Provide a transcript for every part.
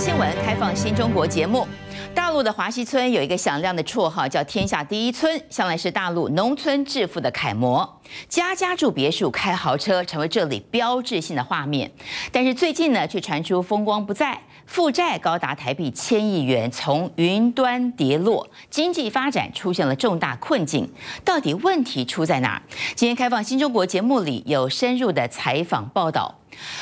新闻开放新中国节目，大陆的华西村有一个响亮的绰号叫“天下第一村”，向来是大陆农村致富的楷模，家家住别墅、开豪车，成为这里标志性的画面。但是最近呢，却传出风光不再，负债高达台币千亿元，从云端跌落，经济发展出现了重大困境。到底问题出在哪？今天开放新中国节目里有深入的采访报道。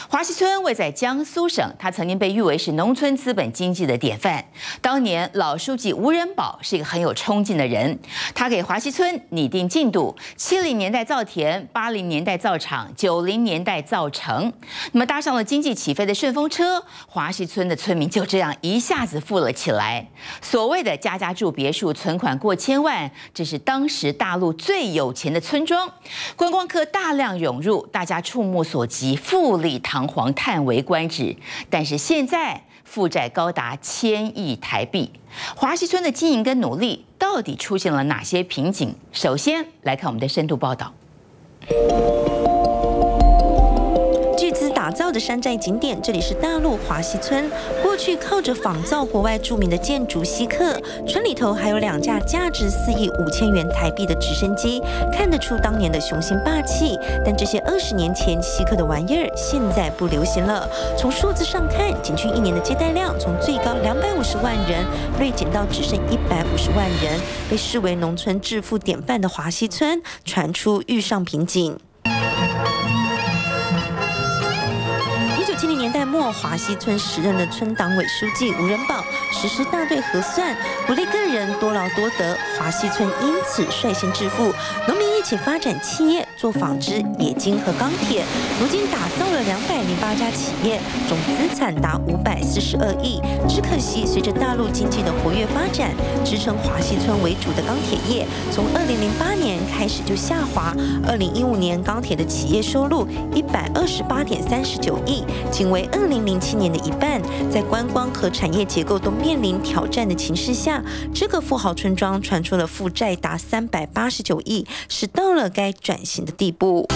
华西村位在江苏省，它曾经被誉为是农村资本经济的典范。当年老书记吴仁宝是一个很有冲劲的人，他给华西村拟定进度：七零年代造田，八零年代造厂，九零年代造城。那么搭上了经济起飞的顺风车，华西村的村民就这样一下子富了起来。所谓的家家住别墅，存款过千万，这是当时大陆最有钱的村庄，观光客大量涌入，大家触目所及，富立。堂皇，叹为观止。但是现在负债高达千亿台币，华西村的经营跟努力到底出现了哪些瓶颈？首先来看我们的深度报道。打造的山寨景点，这里是大陆华西村。过去靠着仿造国外著名的建筑稀客，村里头还有两架价值四亿五千元台币的直升机，看得出当年的雄心霸气。但这些二十年前稀客的玩意儿，现在不流行了。从数字上看，景区一年的接待量从最高两百五十万人锐减到只剩一百五十万人，被视为农村致富典范的华西村，传出遇上瓶颈。七零年代末，华西村时任的村党委书记吴仁宝实施大队核算，鼓励个人多劳多得，华西村因此率先致富。且发展企业，做纺织、冶金和钢铁，如今打造了两百零八家企业，总资产达五百四十二亿。只可惜，随着大陆经济的活跃发展，支撑华西村为主的钢铁业，从二零零八年开始就下滑。二零一五年，钢铁的企业收入一百二十八点三十九亿。仅为二零零七年的一半，在观光和产业结构都面临挑战的情势下，这个富豪村庄传出了负债达三百八十九亿，是到了该转型的地步。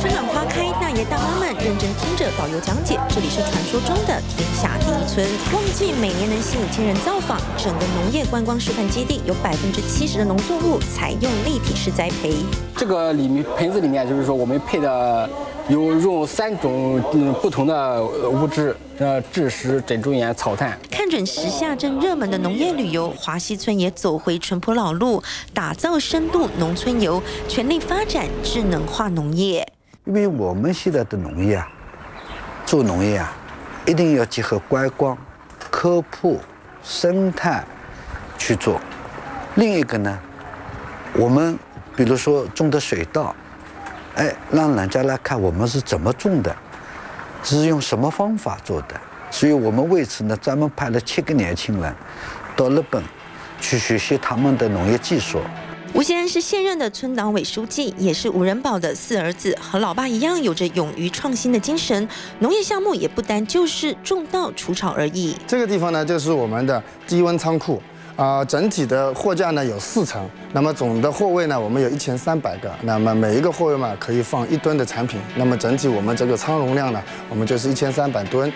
春暖花开，大爷大妈们认真听着导游讲解，这里是传说中的天下第一村。旺季每年能吸引千人造访，整个农业观光示范基地有百分之七十的农作物采用立体式栽培。这个里面盆子里面就是说我们配的有用三种嗯不同的物质，呃，蛭石、珍珠岩、草炭。准时下正热门的农业旅游，华西村也走回淳朴老路，打造深度农村游，全力发展智能化农业。因为我们现在的农业啊，做农业啊，一定要结合观光、科普、生态去做。另一个呢，我们。比如说种的水稻，哎，让人家来看我们是怎么种的，是用什么方法做的。所以我们为此呢，专门派了七个年轻人到日本去学习他们的农业技术。吴先生是现任的村党委书记，也是吴仁宝的四儿子，和老爸一样有着勇于创新的精神。农业项目也不单就是种稻除草而已。这个地方呢，就是我们的低温仓库。啊，整体的货架呢有四层，那么总的货位呢，我们有一千三百个，那么每一个货位嘛可以放一吨的产品，那么整体我们这个仓容量呢，我们就是一千三百吨。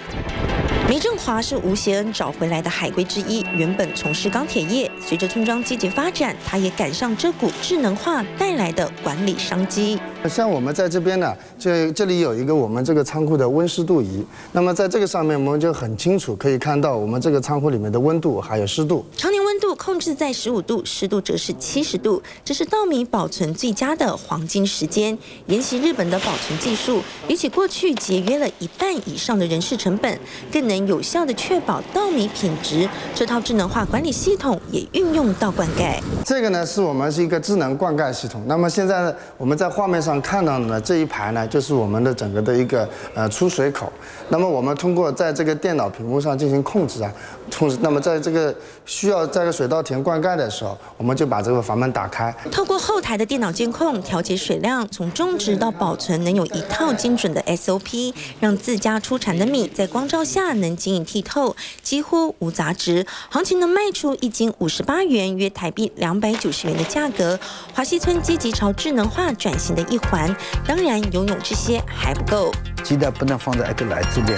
梅振华是吴协恩找回来的海归之一，原本从事钢铁业，随着村庄积极发展，他也赶上这股智能化带来的管理商机。像我们在这边呢，这这里有一个我们这个仓库的温湿度仪，那么在这个上面我们就很清楚可以看到我们这个仓库里面的温度还有湿度。常年控制在十五度，湿度则是七十度，这是稻米保存最佳的黄金时间。沿袭日本的保存技术，比起过去节约了一半以上的人事成本，更能。有效的确保稻米品质，这套智能化管理系统也运用到灌溉。这个呢是我们是一个智能灌溉系统。那么现在我们在画面上看到的呢这一排呢就是我们的整个的一个呃出水口。那么我们通过在这个电脑屏幕上进行控制啊，控制。那么在这个需要在个水稻田灌溉的时候，我们就把这个阀门打开，透过后台的电脑监控调节水量，从种植到保存，能有一套精准的 SOP，让自家出产的米在光照下能晶莹剔透，几乎无杂质。行情能卖出一斤五十八元，约台币两百九十元的价格。华西村积极朝智能化转型的一环，当然拥有这些还不够。鸡蛋不能放在一个篮子里，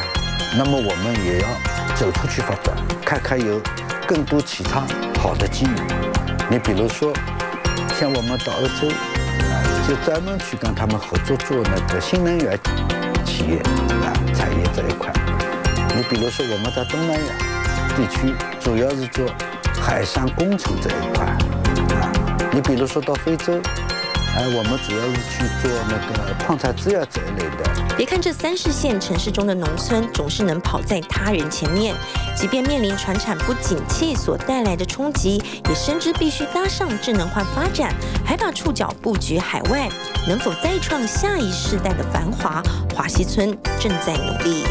那么我们也要走出去发展，看看有更多其他好的机遇。你比如说，像我们到欧洲，啊就专门去跟他们合作做那个新能源企业啊产业这一块。你比如说我们在东南亚地区，主要是做海上工程这一块啊。你比如说到非洲。哎，我们主要是去做那个矿产资料这一类的。别看这三四线城市中的农村总是能跑在他人前面，即便面临船产不景气所带来的冲击，也深知必须搭上智能化发展，还把触角布局海外，能否再创下一世代的繁华？华西村正在努力。